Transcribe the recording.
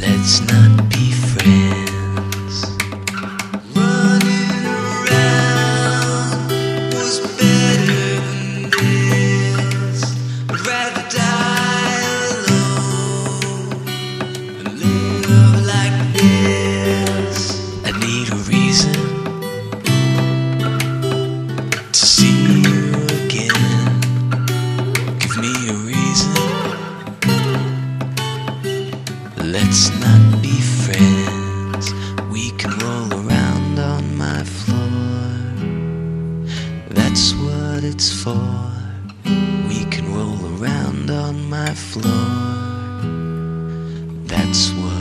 Let's not Let's not be friends. We can roll around on my floor. That's what it's for. We can roll around on my floor. That's what.